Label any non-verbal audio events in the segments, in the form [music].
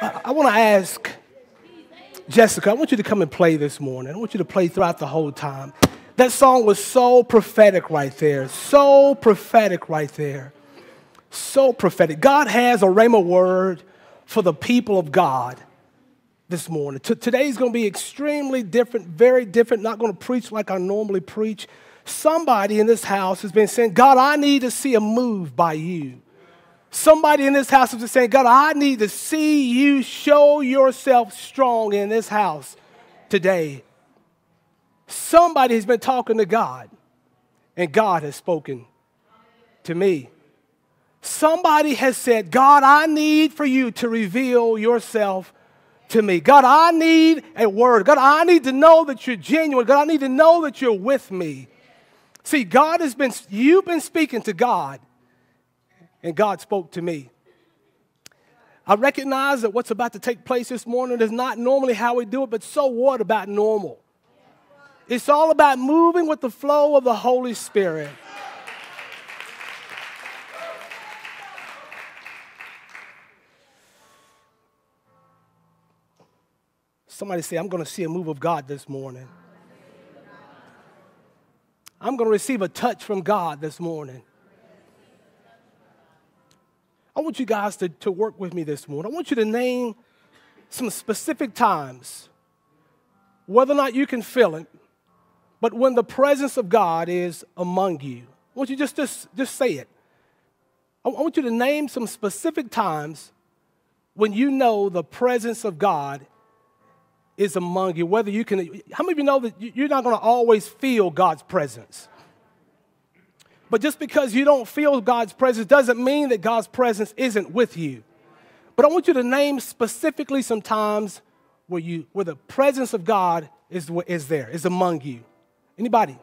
I, I want to ask Jessica, I want you to come and play this morning. I want you to play throughout the whole time. That song was so prophetic right there. So prophetic right there. So prophetic. God has a rhema word for the people of God this morning. T- today's going to be extremely different, very different. Not going to preach like I normally preach. Somebody in this house has been saying, God, I need to see a move by you. Somebody in this house is just saying, God, I need to see you show yourself strong in this house today. Somebody has been talking to God, and God has spoken to me. Somebody has said, God, I need for you to reveal yourself to me. God, I need a word. God, I need to know that you're genuine. God, I need to know that you're with me. See, God has been, you've been speaking to God, and God spoke to me. I recognize that what's about to take place this morning is not normally how we do it, but so what about normal? It's all about moving with the flow of the Holy Spirit. Somebody say, I'm going to see a move of God this morning. I'm going to receive a touch from God this morning. I want you guys to, to work with me this morning. I want you to name some specific times, whether or not you can feel it, but when the presence of God is among you. I want you just, just, just say it. I want you to name some specific times when you know the presence of God is among you. Whether you can, how many of you know that you're not going to always feel God's presence? But just because you don't feel God's presence doesn't mean that God's presence isn't with you. But I want you to name specifically some times where, you, where the presence of God is, is there, is among you. Anybody?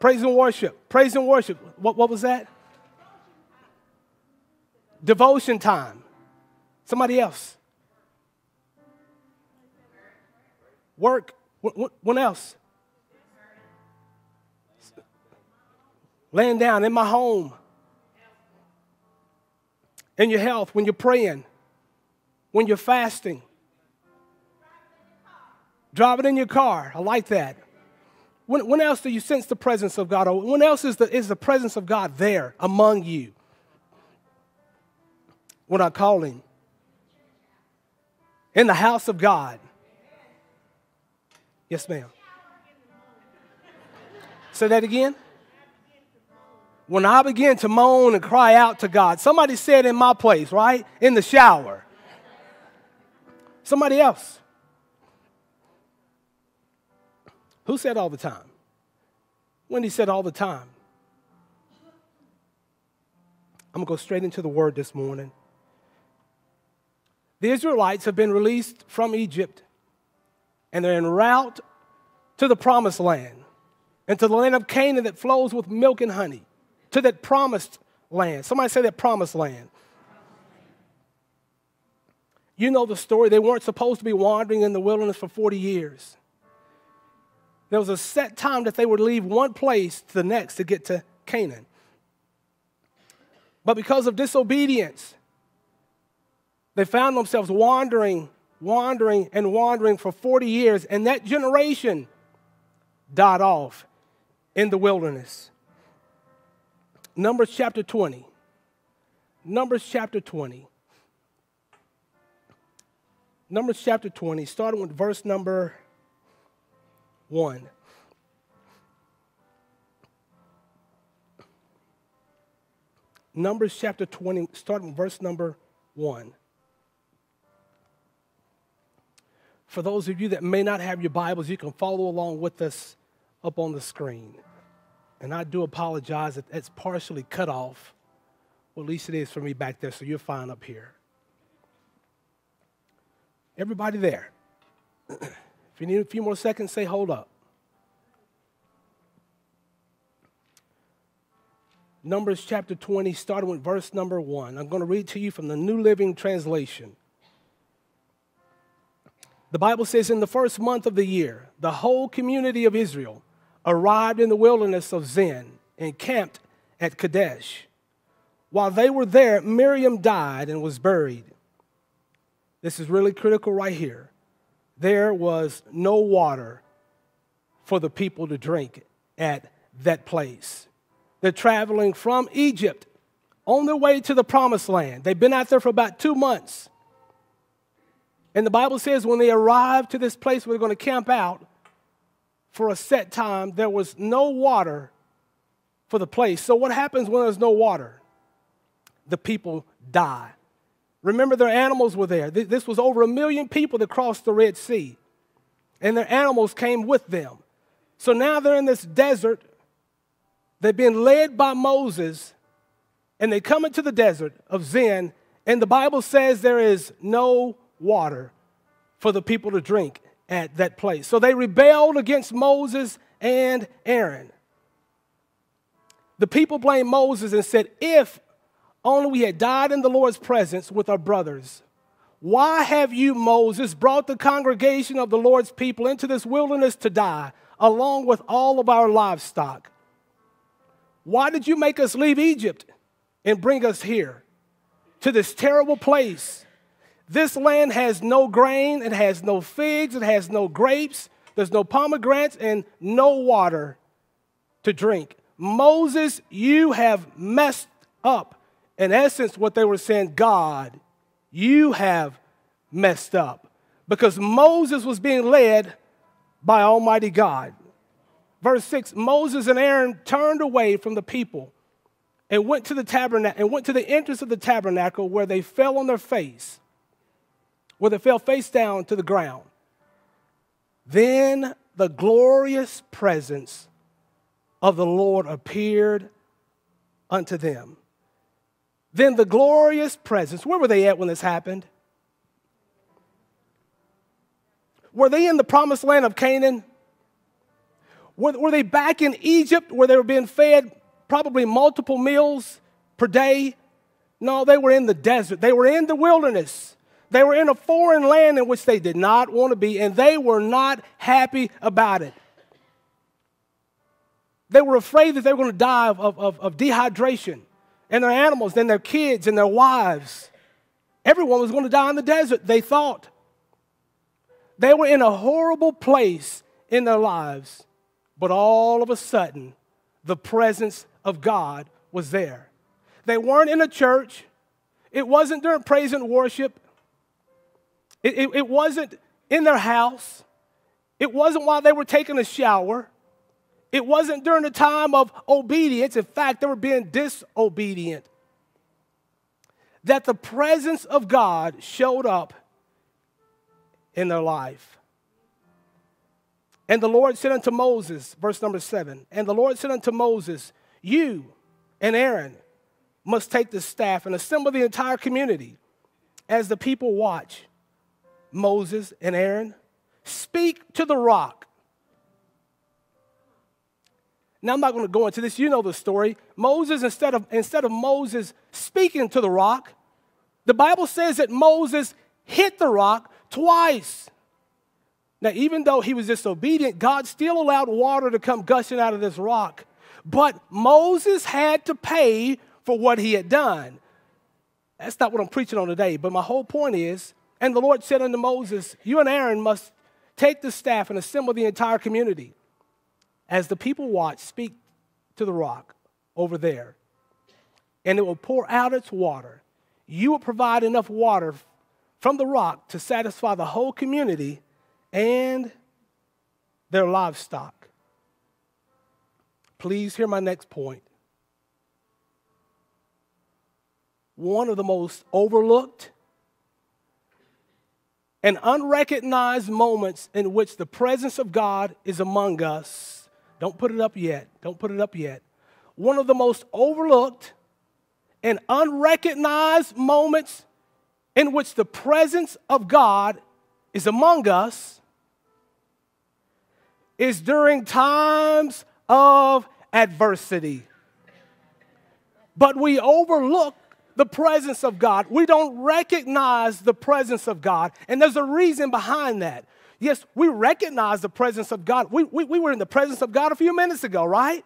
Praise and worship. Praise and worship. What, what was that? Devotion time. Somebody else. Work. What else? Laying down in my home. In your health, when you're praying, when you're fasting. Driving in your car. I like that. When, when else do you sense the presence of God? Or when else is the, is the presence of God there among you? When I call Him. In the house of God. Yes, ma'am. Say that again. When I begin to moan and cry out to God, somebody said in my place, right? In the shower. Somebody else. Who said all the time? Wendy said all the time. I'm going to go straight into the word this morning. The Israelites have been released from Egypt and they're en route to the promised land and to the land of Canaan that flows with milk and honey, to that promised land. Somebody say that promised land. You know the story. They weren't supposed to be wandering in the wilderness for 40 years. There was a set time that they would leave one place to the next to get to Canaan. But because of disobedience, they found themselves wandering wandering and wandering for 40 years, and that generation died off in the wilderness. Numbers chapter 20. Numbers chapter 20. Numbers chapter 20, starting with verse number 1. Numbers chapter 20, starting with verse number 1. For those of you that may not have your Bibles, you can follow along with us up on the screen. And I do apologize that it's partially cut off. Well, at least it is for me back there, so you're fine up here. Everybody there? [clears throat] if you need a few more seconds, say hold up. Numbers chapter 20, starting with verse number 1. I'm going to read to you from the New Living Translation. The Bible says in the first month of the year, the whole community of Israel arrived in the wilderness of Zin and camped at Kadesh. While they were there, Miriam died and was buried. this is really critical right here. There was no water for the people to drink at that place. They're traveling from Egypt on their way to the promised land. They've been out there for about two months. And the Bible says when they arrived to this place where they're going to camp out for a set time, there was no water for the place. So, what happens when there's no water? The people die. Remember, their animals were there. This was over a million people that crossed the Red Sea, and their animals came with them. So now they're in this desert. They've been led by Moses, and they come into the desert of Zin, and the Bible says there is no water for the people to drink at that place. So they rebelled against Moses and Aaron. The people blamed Moses and said, If only we had died in the Lord's presence with our brothers. Why have you, Moses, brought the congregation of the Lord's people into this wilderness to die, along with all of our livestock? Why did you make us leave Egypt and bring us here to this terrible place? This land has no grain, it has no figs, it has no grapes, there's no pomegranates, and no water to drink. Moses, you have messed up. In essence, what they were saying, God, you have messed up. Because Moses was being led by Almighty God. Verse 6 Moses and Aaron turned away from the people and went to the tabernacle and went to the entrance of the tabernacle where they fell on their face where they fell face down to the ground. Then the glorious presence of the Lord appeared unto them. Then the glorious presence, where were they at when this happened? Were they in the promised land of Canaan? Were, were they back in Egypt where they were being fed probably multiple meals per day? No, they were in the desert. They were in the wilderness. They were in a foreign land in which they did not want to be, and they were not happy about it. They were afraid that they were going to die of, of, of dehydration, and their animals, and their kids, and their wives. Everyone was going to die in the desert, they thought. They were in a horrible place in their lives, but all of a sudden, the presence of God was there. They weren't in a church. It wasn't during praise and worship. It, it, it wasn't in their house. It wasn't while they were taking a shower. It wasn't during the time of obedience. In fact, they were being disobedient. That the presence of God showed up in their life. And the Lord said unto Moses, verse number seven, and the Lord said unto Moses, You and Aaron must take the staff and assemble the entire community as the people watch. Moses and Aaron, speak to the rock. Now, I'm not going to go into this. You know the story. Moses, instead of, instead of Moses speaking to the rock, the Bible says that Moses hit the rock twice. Now, even though he was disobedient, God still allowed water to come gushing out of this rock. But Moses had to pay for what he had done. That's not what I'm preaching on today. But my whole point is and the Lord said unto Moses, You and Aaron must take the staff and assemble the entire community. As the people watch, speak to the rock over there, and it will pour out its water. You will provide enough water from the rock to satisfy the whole community and their livestock. Please hear my next point. One of the most overlooked and unrecognized moments in which the presence of God is among us. Don't put it up yet. Don't put it up yet. One of the most overlooked and unrecognized moments in which the presence of God is among us is during times of adversity. But we overlook the presence of God. We don't recognize the presence of God. And there's a reason behind that. Yes, we recognize the presence of God. We, we, we were in the presence of God a few minutes ago, right?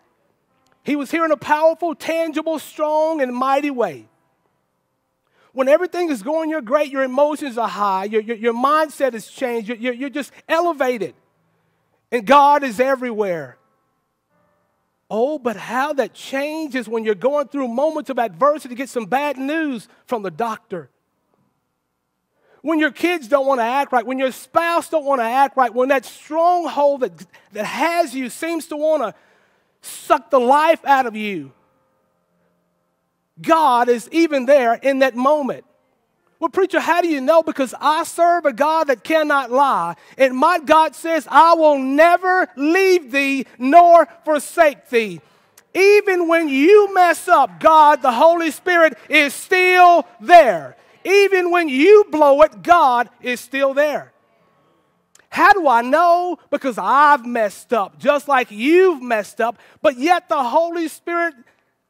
He was here in a powerful, tangible, strong, and mighty way. when everything is going you're great, your emotions are high, your, your, your mindset has changed, you're, you're, you're just elevated, and God is everywhere. Oh, but how that changes when you're going through moments of adversity, to get some bad news from the doctor. When your kids don't want to act right, when your spouse don't want to act right, when that stronghold that, that has you seems to want to suck the life out of you, God is even there in that moment. Well, preacher, how do you know? Because I serve a God that cannot lie. And my God says, I will never leave thee nor forsake thee. Even when you mess up, God, the Holy Spirit, is still there. Even when you blow it, God is still there. How do I know? Because I've messed up, just like you've messed up, but yet the Holy Spirit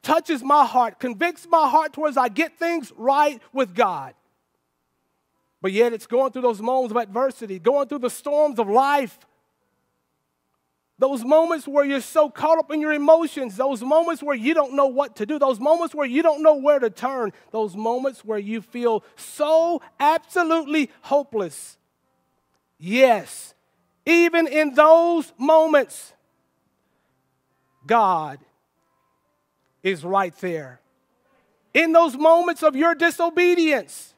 touches my heart, convicts my heart towards I get things right with God. But yet it's going through those moments of adversity, going through the storms of life. Those moments where you're so caught up in your emotions, those moments where you don't know what to do, those moments where you don't know where to turn, those moments where you feel so absolutely hopeless. Yes, even in those moments, God is right there. In those moments of your disobedience,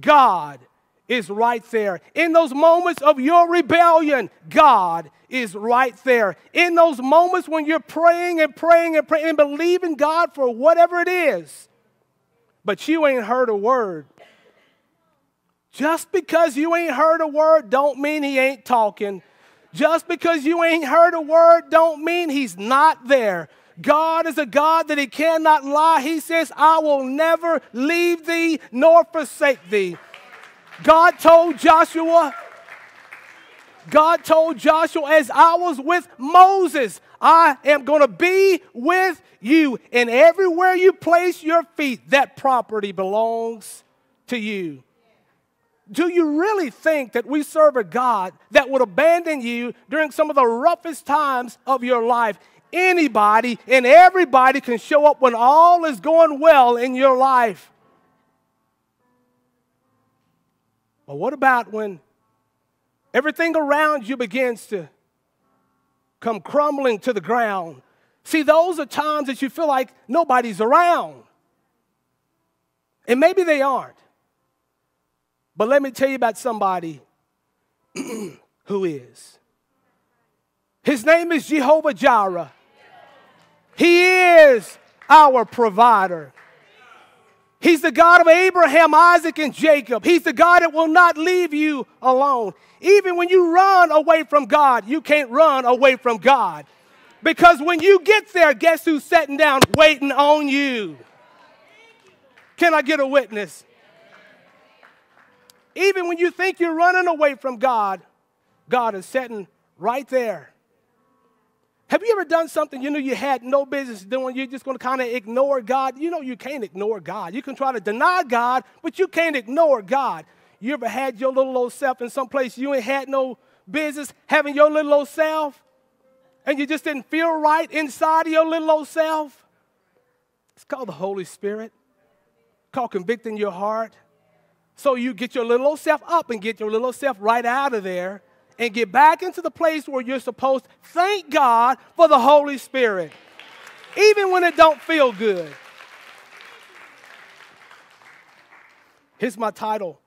God is right there. In those moments of your rebellion, God is right there. In those moments when you're praying and praying and praying and believing God for whatever it is, but you ain't heard a word. Just because you ain't heard a word don't mean he ain't talking. Just because you ain't heard a word don't mean he's not there. God is a God that He cannot lie. He says, I will never leave thee nor forsake thee. God told Joshua, God told Joshua, as I was with Moses, I am going to be with you. And everywhere you place your feet, that property belongs to you. Do you really think that we serve a God that would abandon you during some of the roughest times of your life? Anybody and everybody can show up when all is going well in your life. But what about when everything around you begins to come crumbling to the ground? See, those are times that you feel like nobody's around. And maybe they aren't. But let me tell you about somebody [clears throat] who is. His name is Jehovah Jireh. He is our provider. He's the God of Abraham, Isaac, and Jacob. He's the God that will not leave you alone. Even when you run away from God, you can't run away from God. Because when you get there, guess who's sitting down waiting on you? Can I get a witness? Even when you think you're running away from God, God is sitting right there have you ever done something you knew you had no business doing? You're just going to kind of ignore God. You know you can't ignore God. You can try to deny God, but you can't ignore God. You ever had your little old self in some place you ain't had no business having your little old self? And you just didn't feel right inside of your little old self? It's called the Holy Spirit. It's called convicting your heart. So you get your little old self up and get your little old self right out of there and get back into the place where you're supposed to. Thank God for the Holy Spirit, even when it don't feel good. Here's my title.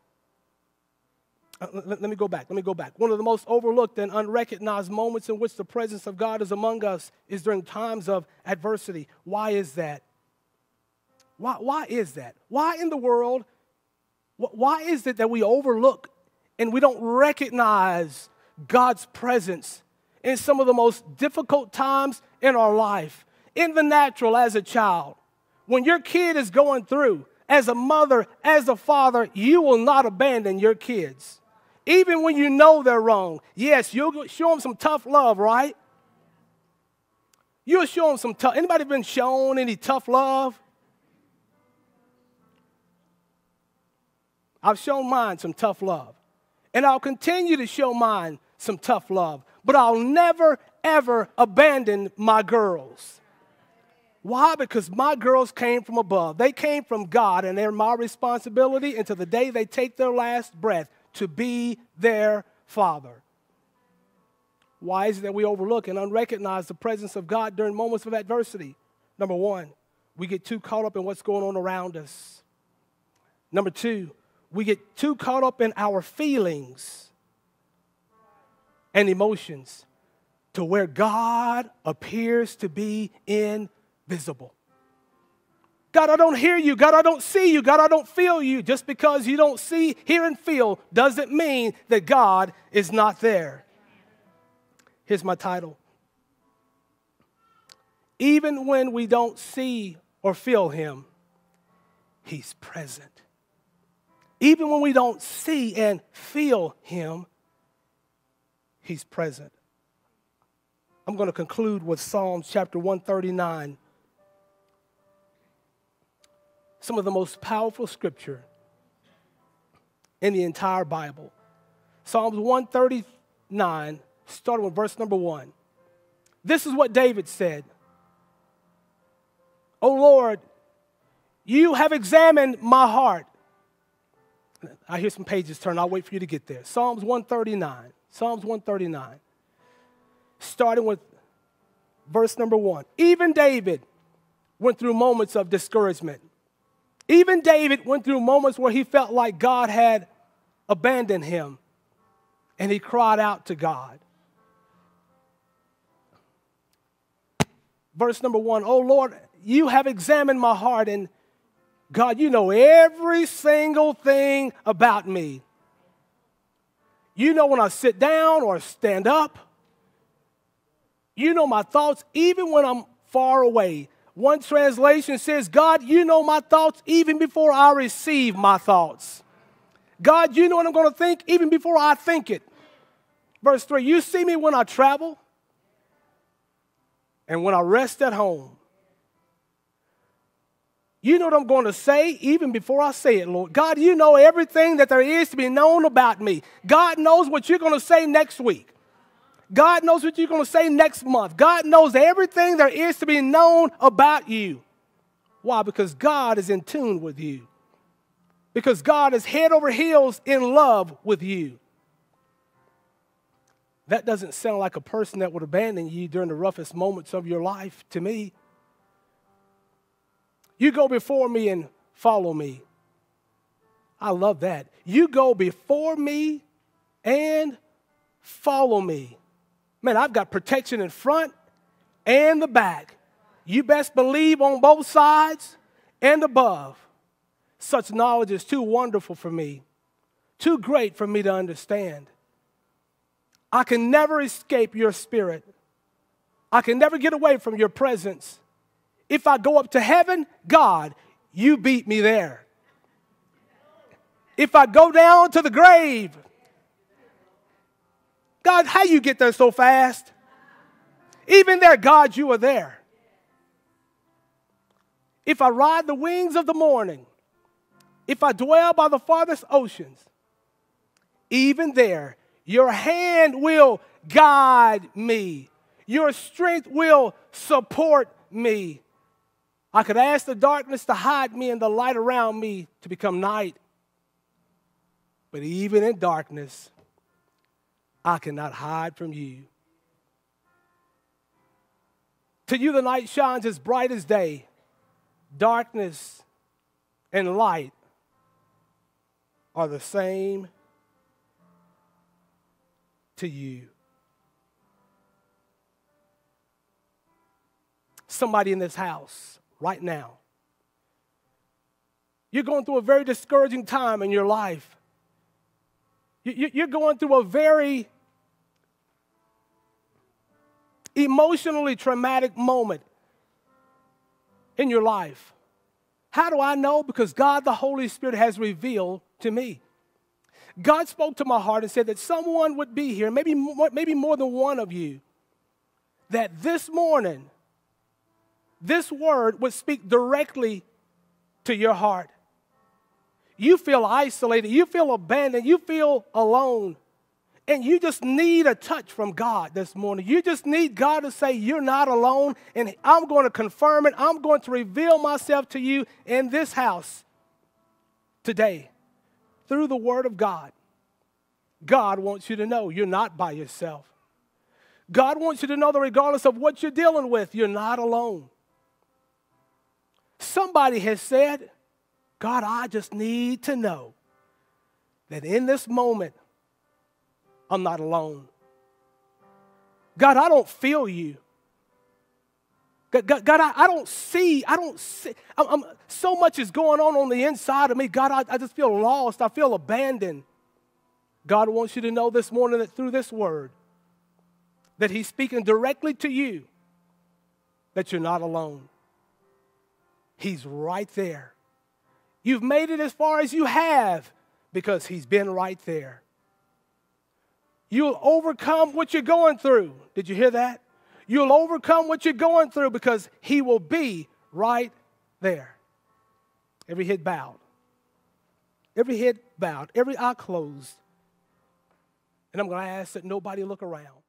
Uh, let, let me go back. Let me go back. One of the most overlooked and unrecognized moments in which the presence of God is among us is during times of adversity. Why is that? Why, why is that? Why in the world? Why is it that we overlook and we don't recognize God's presence in some of the most difficult times in our life. In the natural, as a child, when your kid is going through, as a mother, as a father, you will not abandon your kids. Even when you know they're wrong. Yes, you'll show them some tough love, right? You'll show them some tough. Anybody been shown any tough love? I've shown mine some tough love. And I'll continue to show mine some tough love. But I'll never, ever abandon my girls. Why? Because my girls came from above. They came from God, and they're my responsibility until the day they take their last breath to be their father. Why is it that we overlook and unrecognize the presence of God during moments of adversity? Number one, we get too caught up in what's going on around us. Number two, we get too caught up in our feelings and emotions to where God appears to be invisible. God, I don't hear you. God, I don't see you. God, I don't feel you. Just because you don't see, hear, and feel doesn't mean that God is not there. Here's my title. Even when we don't see or feel Him, He's present. Even when we don't see and feel Him, He's present. I'm going to conclude with Psalms chapter 139. Some of the most powerful scripture in the entire Bible. Psalms 139, starting with verse number one. This is what David said O Lord, you have examined my heart. I hear some pages turn. I'll wait for you to get there. Psalms 139. Psalms 139, starting with verse number one. Even David went through moments of discouragement. Even David went through moments where he felt like God had abandoned him and he cried out to God. Verse number one, oh Lord, you have examined my heart, and God, you know every single thing about me. You know when I sit down or stand up. You know my thoughts even when I'm far away. One translation says, God, you know my thoughts even before I receive my thoughts. God, you know what I'm going to think even before I think it. Verse 3 You see me when I travel and when I rest at home. You know what I'm going to say even before I say it, Lord. God, you know everything that there is to be known about me. God knows what you're going to say next week. God knows what you're going to say next month. God knows everything there is to be known about you. Why? Because God is in tune with you. Because God is head over heels in love with you. That doesn't sound like a person that would abandon you during the roughest moments of your life to me. You go before me and follow me. I love that. You go before me and follow me. Man, I've got protection in front and the back. You best believe on both sides and above. Such knowledge is too wonderful for me, too great for me to understand. I can never escape your spirit. I can never get away from your presence. If I go up to heaven, God, you beat me there. If I go down to the grave, God, how you get there so fast? Even there, God, you are there. If I ride the wings of the morning, if I dwell by the farthest oceans, even there, your hand will guide me. Your strength will support me. I could ask the darkness to hide me and the light around me to become night. But even in darkness, I cannot hide from you. To you, the night shines as bright as day. Darkness and light are the same to you. Somebody in this house right now. You're going through a very discouraging time in your life. You're going through a very emotionally traumatic moment in your life. How do I know? Because God the Holy Spirit has revealed to me. God spoke to my heart and said that someone would be here, maybe more, maybe more than one of you, that this morning this word would speak directly to your heart. You feel isolated, you feel abandoned, you feel alone. and you just need a touch from God this morning. You just need God to say, You're not alone, and I'm going to confirm it. I'm going to reveal myself to you in this house today through the Word of God. God wants you to know you're not by yourself. God wants you to know that regardless of what you're dealing with, you're not alone. Somebody has said, God, I just need to know that in this moment, I'm not alone. God, I don't feel you. God, God, God I, I, don't see, I don't see, I'm, I'm, so much is going on on the inside of me. God, I, I just feel lost. I feel abandoned. God wants you to know this morning that through this word, that He's speaking directly to you, that you're not alone. He's right there. You've made it as far as you have because He's been right there. You'll overcome what you're going through. Did you hear that? You'll overcome what you're going through because He will be right there. Every head bowed, every head bowed, every eye closed. And I'm going to ask that nobody look around.